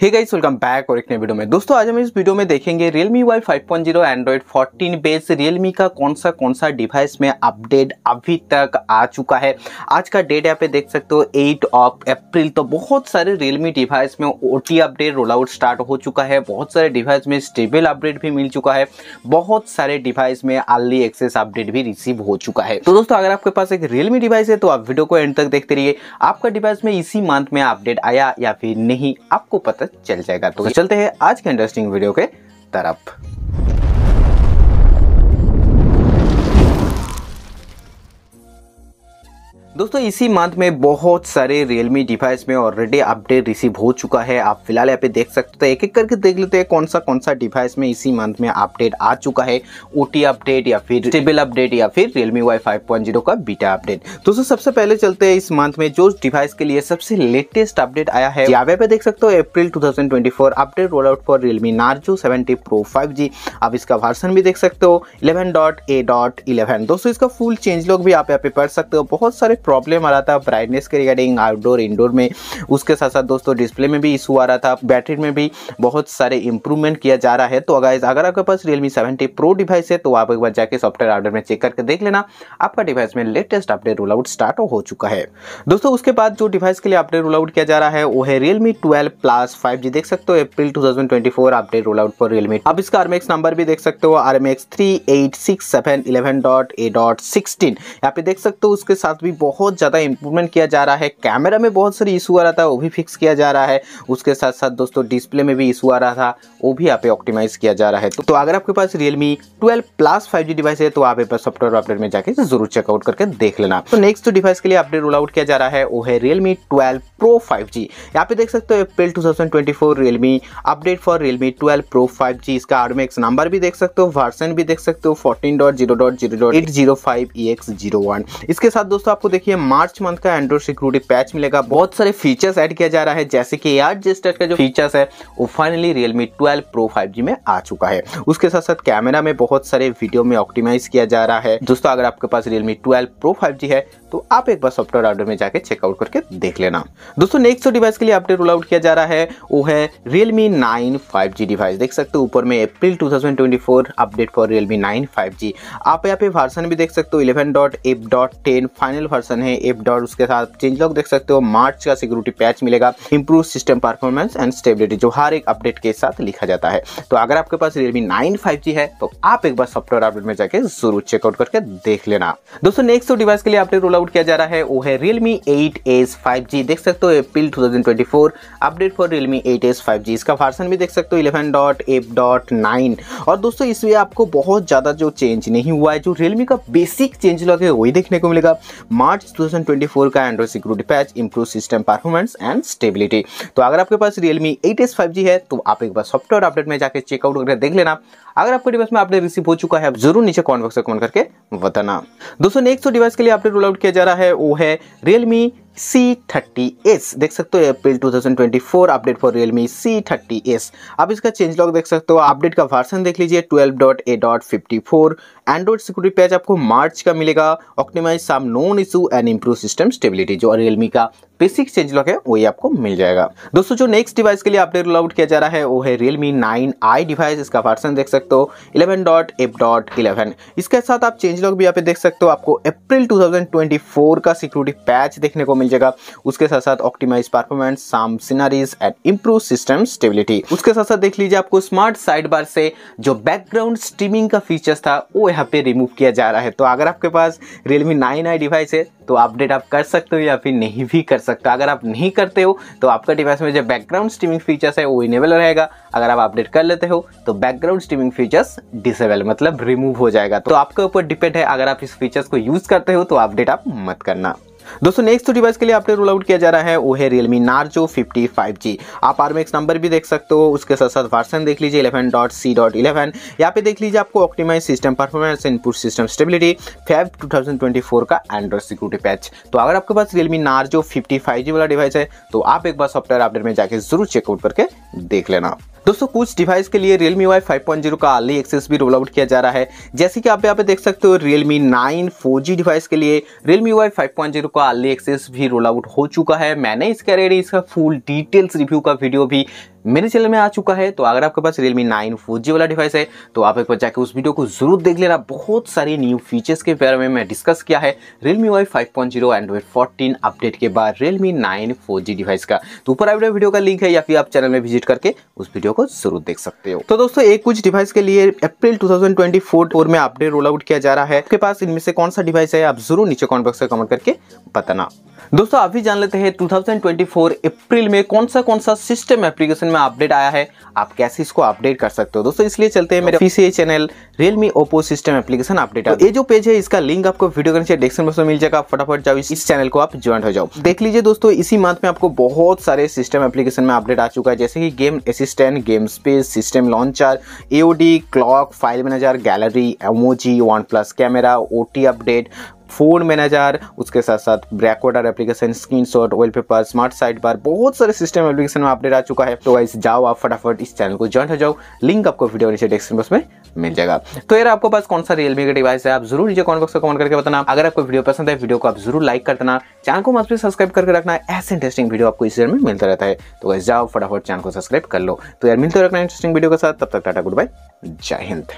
Hey guys welcome back और एक नए वीडियो में। दोस्तों, आज हम इस वीडियो में देखेंगे Realme Y 5.0 Android 14 base Realme का कौन सा कौन सा डिवाइस में अपडेट अभी तक आ चुका है। आज का डेट यहाँ पे देख सकते हो 8 ऑफ़ अप्रैल तो बहुत सारे Realme डिवाइस में OTA update roll out start हो चुका है। बहुत सारे डिवाइस में स्टेबल अपडेट भी मिल चुका है। बहुत सारे डिवाइस में अर्ली एक्सेस अपडेट भी रिसीव हो चुका है। तो दोस्तों, अगर आपके पास एक रियलमी डिवाइस है तो आप वीडियो को एंड तक देखते रहिए। आपका डिवाइस में इसी मंथ में अपडेट आया या फिर नहीं, आपको पता चल जाएगा। तो चलते हैं आज के इंटरेस्टिंग वीडियो के तरफ़। दोस्तों, इसी मंथ में बहुत सारे रियलमी डिवाइस में ऑलरेडी अपडेट रिसीव हो चुका है। आप फ़िलहाल यहाँ पे देख सकते हैं एक एक करके देख लेते हैं कौन सा कौन सा डिवाइस में इसी मंथ में अपडेट आ चुका है। ओ अपडेट या फिर स्टेबल अपडेट या फिर Realme Y 5.0 का बीटा अपडेट दोस्तों, सबसे पहले चलते हैं इस मंथ में, जो डिवाइस के लिए सबसे लेटेस्ट अपडेट आया है। यहाँ पे देख सकते हो April two update roll out for Realme Narzo seventy pro five आप इसका वर्सन भी देख सकते हो इलेवन दोस्तों, इसका फुल चेंज लॉग भी आप यहाँ पे पढ़ सकते हो। बहुत सारे प्रॉब्लम आ रहा था ब्राइटनेस के रिगार्डिंग आउटडोर इंडोर में। उसके साथ साथ दोस्तों डिस्प्ले में भी इशू आ रहा था। बैटरी में भी बहुत सारे इंप्रूवमेंट किया जा रहा है। तो अगर अगर आपके पास रियलमी सेवेंटी प्रो डिवाइस है तो आप एक बार जाके सॉफ्टवेयर अपडेट में चेक करके देख लेना। आपका डिवाइस में latest update roll out start हो चुका है। दोस्तों, उसके बाद जो डिवाइस के लिए अपडेट रोल आउट किया जा रहा है, वो है रियलमी ट्वेल्व प्लस फाइव देख सकते हो April two update roll out for Realme अब इसका आरमेक्स नंबर भी देख सकते हो RMX three eight six seven eleven dot A dot sixteen यहाँ पे देख सकते हो, उसके साथ भी बहुत ज़्यादा इंप्रूवमेंट किया जा रहा है। कैमरा में बहुत सारी इशू आ रहा था वो भी फिक्स किया जा रहा है। उसके साथ साथ दोस्तों डिस्प्ले में भी इशू आ रहा था वो भी यहाँ पे ऑप्टिमाइज किया जा रहा है। तो, तो अगर आपके पास Realme twelve plus five device है तो आप सॉफ्टवेयर अपडेट में जाके ज़रूर चेकआउट करके देख लेना। तो नेक्स्ट जो डिवाइस के लिए अपडेट रोल आउट किया जा रहा है वो है Realme twelve pro five G यहाँ पे देख सकते हो April two thousand Realme update for Realme twelve pro five G इसका आरमेक्स नंबर भी देख सकते हो वर्सन भी देख सकते हो fourteen dot zero dot zero dot eight zero five E X zero one इसके साथ दोस्तों आपको देखिए, मार्च मंथ का एंड्रॉइड सिक्योरिटी पैच मिलेगा। बहुत सारे फीचर्स ऐड किया जा रहा है, जैसे कि यार जिस्टर का जो फीचर्स है, वो finally Realme twelve pro five में आ चुका है। उसके साथ साथ कैमरा में बहुत सारे वीडियो में ऑप्टिमाइज किया जा रहा है। दोस्तों, अगर आपके पास रियलमी ट्वेल्व प्रो फाइव है तो आप एक बार सॉफ्टवेयर ऑर्डर में जाके चेकआउट करके देख लेना। दोस्तों नेक्स्ट डिवाइस के लिए अपडेट रोल आउट किया जा रहा है, वो है रियलमी नाइन फाइव डिवाइस देख सकते हो, ऊपर में April two thousand twenty four update for Realme nine five आप यहाँ पे वर्सन भी देख सकते हो eleven dot F dot ten final version है एप डॉट उसके साथ चेंज लॉग देख सकते हो। मार्च का सिक्योरिटी पैच मिलेगा। Improve system performance and stability जो हर एक अपडेट के साथ लिखा जाता है। तो अगर आपके पास रियलमी नाइन फाइव जी है तो आप एक बार सॉफ्टवेयर अपडेट में जाके ज़रूर चेकआउट करके देख लेना। दोस्तों नेक्स्ट डिवाइस के लिए अपडेट रोल आउट किया जा रहा है, वो है Realme 8s 5G देख सकते हो April 2024 update for Realme 8s 5G इसका वर्सन भी देख सकते हो 11.8.9 और दोस्तों, इसमें आपको बहुत ज़्यादा जो चेंज नहीं हुआ है, जो Realme का बेसिक चेंज लॉग वही देखने को मिलेगा। मार्च 2024 का Android security patch improve system performance and stability तो अगर आपके पास Realme eight S five G है तो आप एक बार सॉफ्टवेयर अपडेट में जाकर चेकआउट करके देख लेना। अगर आपके डिवाइस में अपडेट रिसीव हो चुका है ज़रूर नीचे कॉमेंट बॉक्स में कमेंट करके बताना। दोस्तों नेक्स्ट डिवाइस के लिए अपडेट रोल आउट किया जा रहा है, वो है रियलमी सी थर्टी एस देख सकते हो April 2024 update for Realme C thirty S आप इसका चेंज लॉग देख सकते हो। अपडेट का वर्सन देख लीजिए 12.a.54 एंड्रॉइड सिक्योरिटी पैच आपको मार्च का मिलेगा। Optimize some known issue and improve system stability जो रियलमी का बेसिक चेंज लॉक है, वही आपको मिल जाएगा। दोस्तों, जो नेक्स्ट डिवाइस के लिए अपडेट आउट किया जा रहा है, वो है रियलमी नाइन आई डिवाइस इसका वर्सन देख सकते हो eleven dot F dot eleven इसके साथ आप चेंज लॉक भी यहाँ पे देख सकते हो, आपको अप्रैल 2024 का सिक्योरिटी पैच देखने को मिल जाएगा। उसके साथ साथ optimize performance some scenarios and improve system stability उसके साथ साथ देख लीजिए आपको स्मार्ट साइड बार से जो बैकग्राउंड स्ट्रीमिंग का फीचर्स था, वो यहाँ पे रिमूव किया जा रहा है। तो अगर आपके पास रियलमी नाइन आई डिवाइस है तो अपडेट आप कर सकते हो या फिर नहीं भी कर सकते अगर आप नहीं करते हो तो आपका डिवाइस में जो बैकग्राउंड स्ट्रीमिंग फीचर्स है, वो इनेबल रहेगा। अगर आप अपडेट कर लेते हो तो बैकग्राउंड स्ट्रीमिंग फीचर्स डिसेबल मतलब रिमूव हो जाएगा। तो आपके ऊपर डिपेंड है, अगर आप इस फीचर्स को यूज़ करते हो तो अपडेट आप मत करना। दोस्तों नेक्स्ट डिवाइस के लिए आपने रोल आउट किया जा रहा है, वो है रियलमी नार्जो 55G आप आरमेक्स नंबर भी देख सकते हो, उसके साथ साथ वर्सन देख लीजिए 11.c.11 यहाँ पे देख लीजिए आपको optimize system performance input system stability Feb 2024 का एंड्रॉइड सिक्योरिटी पैच तो अगर आपके पास रियलमी नार्जो 55G वाला डिवाइस है तो आप एक बार सॉफ्टवेयर अपडेट में जाके ज़रूर चेकआउट करके देख लेना। दोस्तों, कुछ डिवाइस के लिए Realme Y 5.0 का अर्ली एक्सेस भी रोल आउट किया जा रहा है। जैसे कि आप यहाँ पे देख सकते हो, Realme 9 4G डिवाइस के लिए Realme Y 5.0 का अर्ली एक्सेस भी रोल आउट हो चुका है। मैंने इसके रेडी इसका फुल डिटेल्स रिव्यू का वीडियो भी मेरे चैनल में आ चुका है तो अगर आपके पास Realme 9 4G वाला डिवाइस है तो आप एक बार जाकर उस वीडियो को ज़रूर देख लेना। बहुत सारी न्यू फीचर्स के बारे में मैं डिस्कस किया है Realme UI 5.0 एंड्रॉइड 14 अपडेट के बाद Realme 9 4G डिवाइस का। तो ऊपर वीडियो का लिंक है, या फिर आप चैनल में विज़िट करके उस वीडियो को ज़रूर देख सकते हो। तो दोस्तों, एक कुछ डिवाइस के लिए अप्रैल टू थाउज़ेंड में अपडेट रोल आउट किया जा रहा है। आपके पास इनमें से कौन सा डिवाइस है, आप ज़रूर नीचे कॉमेंट बॉक्स में कमेंट करके बताना। दोस्तों अभी जान लेते हैं 2024 अप्रैल में कौन सा कौन सा सिस्टम एप्लीकेशन में अपडेट आया है। आप कैसे इसको अपडेट कर सकते हो? दोस्तों, इसलिए चलते हैं मेरे PCA channel Realme Oppo system application update तो ये जो पेज है, इसका लिंक आपको वीडियो के नीचे डिस्क्रिप्शन बॉक्स में मिल जाएगा। फटाफट जाओ इस चैनल को, आप ज्वाइन हो जाओ। देख लीजिए दोस्तों, इसी मंथ में आपको बहुत सारे सिस्टम एप्लीकेशन में अपडेट आ चुका है। जैसे कि game assistant game space system launcher AOD clock file manager gallery emoji one plus camera OT update phone manager, उसके साथ साथ breakwater application screen shot wallpaper smart side bar बहुत सारे सिस्टम एप्लीकेशन में अपडेट आ चुका है। तो गाइस जाओ आप फटाफट इस चैनल को ज्वाइन हो जाओ। लिंक आपको वीडियो नीचे डिस्क्रिप्शन बॉक्स में मिल जाएगा। तो यार, आपको पास कौन सा रियलमी का डिवाइस है, आप ज़रूर नीचे कॉमेंट बॉक्स में कमेंट करके बताना। अगर आपको वीडियो पसंद है वीडियो को आप ज़रूर लाइक कर देना। चैनल को मस्त सब्सक्राइब करके रखना। ऐसे इंटरेस्टिंग वीडियो आपको इस में मिलता रहता है। तो गाइस जाओ फटाफट चैनल को सब्सक्राइब कर लो। तो यार, मिलते रखना इंटरेस्टिंग वीडियो के साथ। तब तक टाटा गुड बाय जय हिंद।